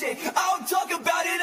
I won't talk about it,